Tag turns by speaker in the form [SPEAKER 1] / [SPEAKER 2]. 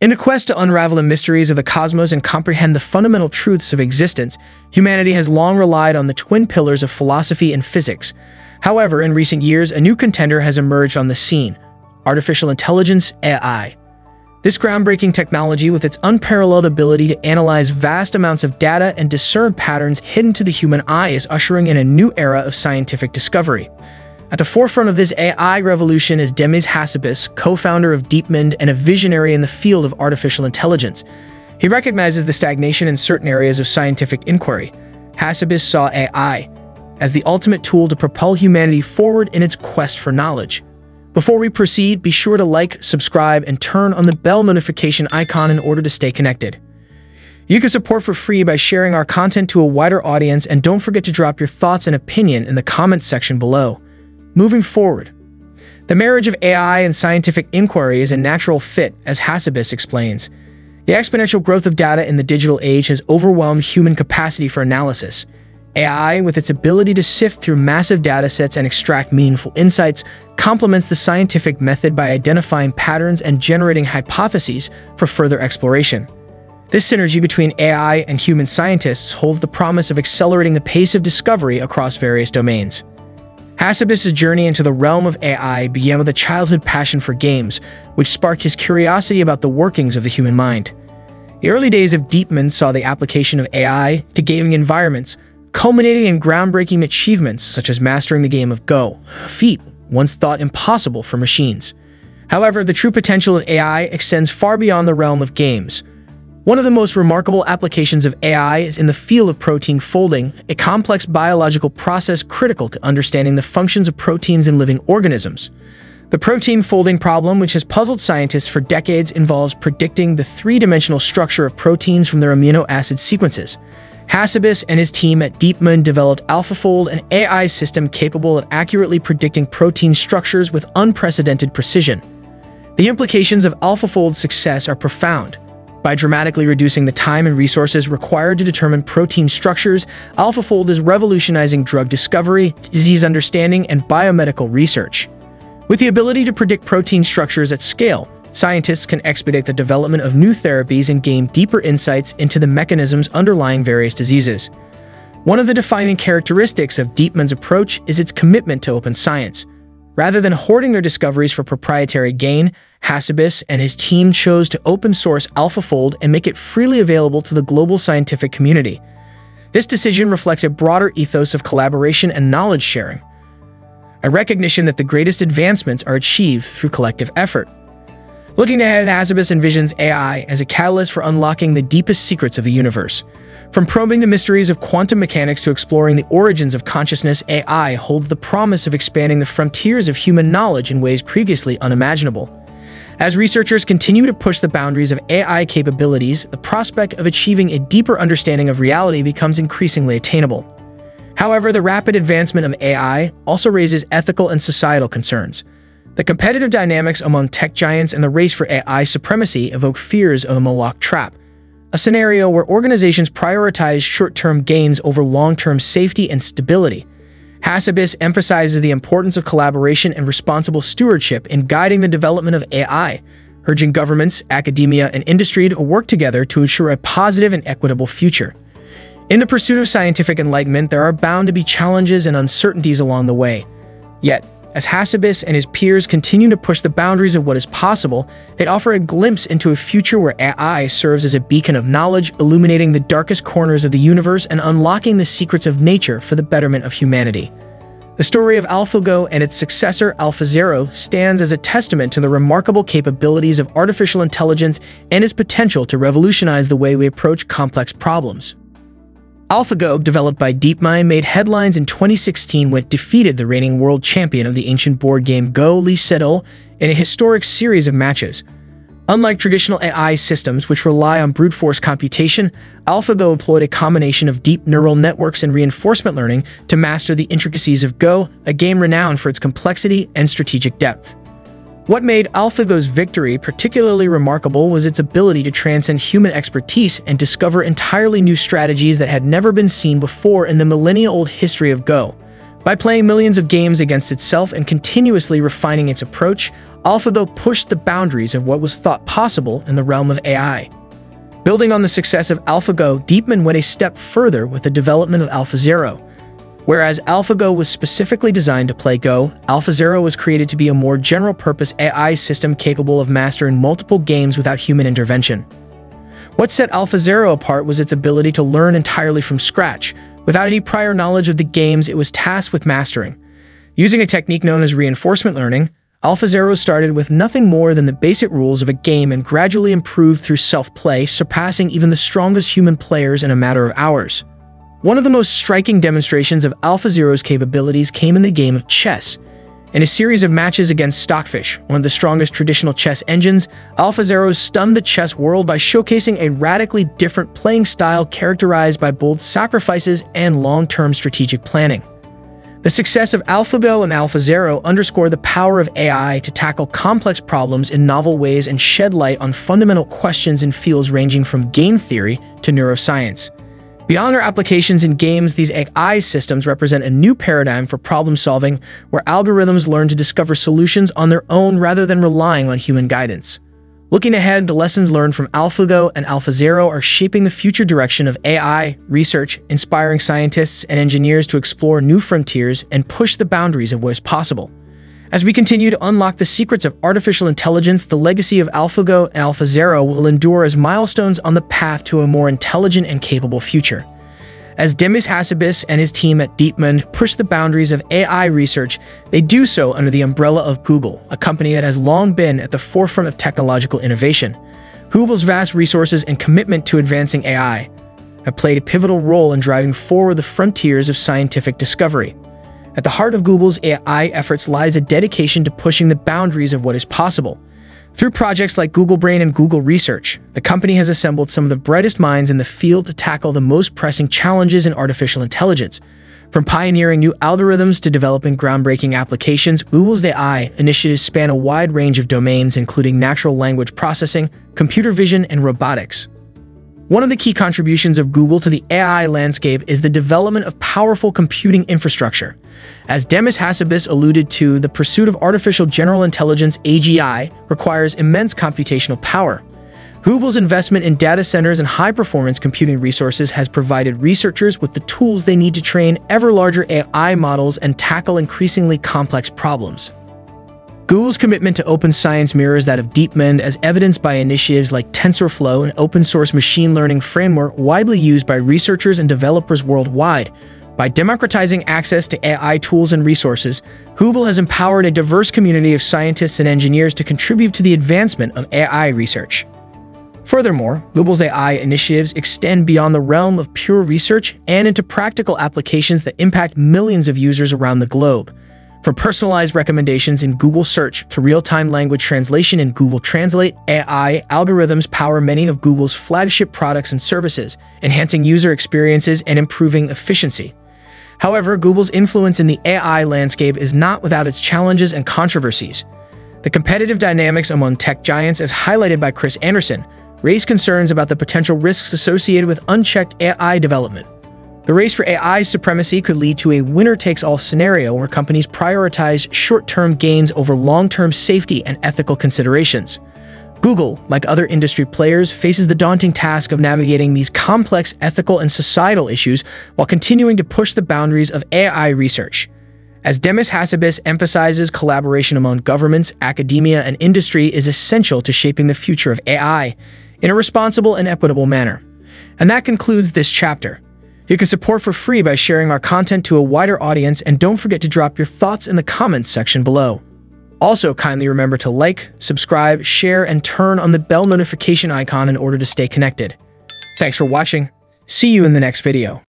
[SPEAKER 1] In the quest to unravel the mysteries of the cosmos and comprehend the fundamental truths of existence, humanity has long relied on the twin pillars of philosophy and physics. However, in recent years, a new contender has emerged on the scene artificial intelligence, AI. This groundbreaking technology, with its unparalleled ability to analyze vast amounts of data and discern patterns hidden to the human eye, is ushering in a new era of scientific discovery. At the forefront of this AI revolution is Demis Hassabis, co-founder of DeepMind and a visionary in the field of artificial intelligence. He recognizes the stagnation in certain areas of scientific inquiry. Hassabis saw AI as the ultimate tool to propel humanity forward in its quest for knowledge. Before we proceed, be sure to like, subscribe, and turn on the bell notification icon in order to stay connected. You can support for free by sharing our content to a wider audience and don't forget to drop your thoughts and opinion in the comments section below. Moving forward, the marriage of AI and scientific inquiry is a natural fit, as Hassabis explains. The exponential growth of data in the digital age has overwhelmed human capacity for analysis. AI, with its ability to sift through massive datasets and extract meaningful insights, complements the scientific method by identifying patterns and generating hypotheses for further exploration. This synergy between AI and human scientists holds the promise of accelerating the pace of discovery across various domains. Hassabis' journey into the realm of AI began with a childhood passion for games, which sparked his curiosity about the workings of the human mind. The early days of DeepMind saw the application of AI to gaming environments, culminating in groundbreaking achievements such as mastering the game of Go, a feat once thought impossible for machines. However, the true potential of AI extends far beyond the realm of games. One of the most remarkable applications of AI is in the field of protein folding, a complex biological process critical to understanding the functions of proteins in living organisms. The protein folding problem, which has puzzled scientists for decades, involves predicting the three-dimensional structure of proteins from their amino acid sequences. Hassabis and his team at DeepMind developed AlphaFold, an AI system capable of accurately predicting protein structures with unprecedented precision. The implications of AlphaFold's success are profound. By dramatically reducing the time and resources required to determine protein structures, AlphaFold is revolutionizing drug discovery, disease understanding, and biomedical research. With the ability to predict protein structures at scale, scientists can expedite the development of new therapies and gain deeper insights into the mechanisms underlying various diseases. One of the defining characteristics of DeepMind's approach is its commitment to open science. Rather than hoarding their discoveries for proprietary gain, Hassabis and his team chose to open source AlphaFold and make it freely available to the global scientific community. This decision reflects a broader ethos of collaboration and knowledge sharing, a recognition that the greatest advancements are achieved through collective effort. Looking ahead, Hassabis envisions AI as a catalyst for unlocking the deepest secrets of the universe. From probing the mysteries of quantum mechanics to exploring the origins of consciousness, AI holds the promise of expanding the frontiers of human knowledge in ways previously unimaginable. As researchers continue to push the boundaries of AI capabilities, the prospect of achieving a deeper understanding of reality becomes increasingly attainable. However, the rapid advancement of AI also raises ethical and societal concerns. The competitive dynamics among tech giants and the race for AI supremacy evoke fears of a Moloch trap, a scenario where organizations prioritize short-term gains over long-term safety and stability. Hassabis emphasizes the importance of collaboration and responsible stewardship in guiding the development of AI, urging governments, academia, and industry to work together to ensure a positive and equitable future. In the pursuit of scientific enlightenment, there are bound to be challenges and uncertainties along the way. Yet, as Hassabis and his peers continue to push the boundaries of what is possible, they offer a glimpse into a future where AI serves as a beacon of knowledge, illuminating the darkest corners of the universe and unlocking the secrets of nature for the betterment of humanity. The story of AlphaGo and its successor AlphaZero stands as a testament to the remarkable capabilities of artificial intelligence and its potential to revolutionize the way we approach complex problems. AlphaGo, developed by DeepMind, made headlines in 2016 when it defeated the reigning world champion of the ancient board game Go, Lee Sedol, in a historic series of matches. Unlike traditional AI systems, which rely on brute force computation, AlphaGo employed a combination of deep neural networks and reinforcement learning to master the intricacies of Go, a game renowned for its complexity and strategic depth. What made AlphaGo's victory particularly remarkable was its ability to transcend human expertise and discover entirely new strategies that had never been seen before in the millennia-old history of Go. By playing millions of games against itself and continuously refining its approach, AlphaGo pushed the boundaries of what was thought possible in the realm of AI. Building on the success of AlphaGo, DeepMind went a step further with the development of AlphaZero. Whereas AlphaGo was specifically designed to play Go, AlphaZero was created to be a more general-purpose AI system capable of mastering multiple games without human intervention. What set AlphaZero apart was its ability to learn entirely from scratch, without any prior knowledge of the games it was tasked with mastering. Using a technique known as reinforcement learning, AlphaZero started with nothing more than the basic rules of a game and gradually improved through self-play, surpassing even the strongest human players in a matter of hours. One of the most striking demonstrations of AlphaZero's capabilities came in the game of chess. In a series of matches against Stockfish, one of the strongest traditional chess engines, AlphaZero stunned the chess world by showcasing a radically different playing style characterized by bold sacrifices and long-term strategic planning. The success of AlphaGo and AlphaZero underscore the power of AI to tackle complex problems in novel ways and shed light on fundamental questions in fields ranging from game theory to neuroscience. Beyond their applications in games, these AI systems represent a new paradigm for problem solving where algorithms learn to discover solutions on their own rather than relying on human guidance. Looking ahead, the lessons learned from AlphaGo and AlphaZero are shaping the future direction of AI research, inspiring scientists and engineers to explore new frontiers and push the boundaries of what is possible. As we continue to unlock the secrets of artificial intelligence, the legacy of AlphaGo and AlphaZero will endure as milestones on the path to a more intelligent and capable future. As Demis Hassabis and his team at DeepMind push the boundaries of AI research, they do so under the umbrella of Google, a company that has long been at the forefront of technological innovation. Google's vast resources and commitment to advancing AI have played a pivotal role in driving forward the frontiers of scientific discovery. At the heart of Google's AI efforts lies a dedication to pushing the boundaries of what is possible. Through projects like Google Brain and Google Research, the company has assembled some of the brightest minds in the field to tackle the most pressing challenges in artificial intelligence. From pioneering new algorithms to developing groundbreaking applications, Google's AI initiatives span a wide range of domains including natural language processing, computer vision, and robotics. One of the key contributions of Google to the AI landscape is the development of powerful computing infrastructure. As Demis Hassabis alluded to, the pursuit of artificial general intelligence AGI requires immense computational power. Google's investment in data centers and high-performance computing resources has provided researchers with the tools they need to train ever larger AI models and tackle increasingly complex problems. Google's commitment to open science mirrors that of DeepMind as evidenced by initiatives like TensorFlow, an open-source machine learning framework widely used by researchers and developers worldwide. By democratizing access to AI tools and resources, Google has empowered a diverse community of scientists and engineers to contribute to the advancement of AI research. Furthermore, Google's AI initiatives extend beyond the realm of pure research and into practical applications that impact millions of users around the globe. From personalized recommendations in Google Search to real-time language translation in Google Translate, AI algorithms power many of Google's flagship products and services, enhancing user experiences and improving efficiency. However, Google's influence in the AI landscape is not without its challenges and controversies. The competitive dynamics among tech giants, as highlighted by Chris Anderson, raise concerns about the potential risks associated with unchecked AI development. The race for AI supremacy could lead to a winner-takes-all scenario where companies prioritize short-term gains over long-term safety and ethical considerations. Google, like other industry players, faces the daunting task of navigating these complex ethical and societal issues while continuing to push the boundaries of AI research. As Demis Hassabis emphasizes, collaboration among governments, academia, and industry is essential to shaping the future of AI in a responsible and equitable manner. And that concludes this chapter. You can support for free by sharing our content to a wider audience and don't forget to drop your thoughts in the comments section below. Also, kindly remember to like, subscribe, share, and turn on the bell notification icon in order to stay connected. Thanks for watching. See you in the next video.